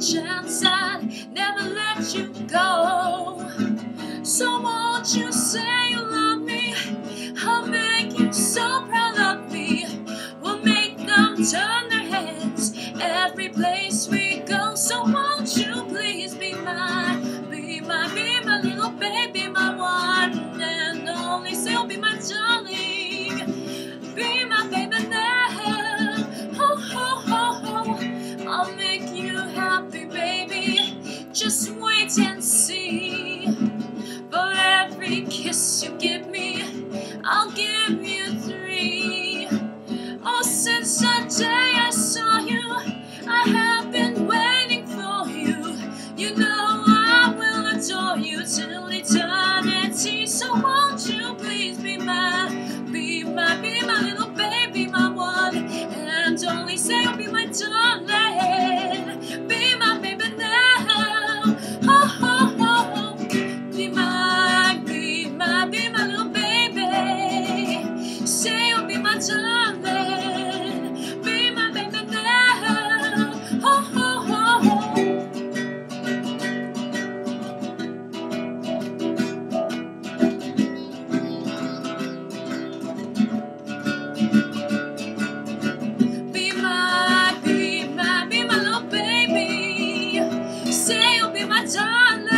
chance. I'd never let you go. So won't you say? I'll give you. day will be my darling.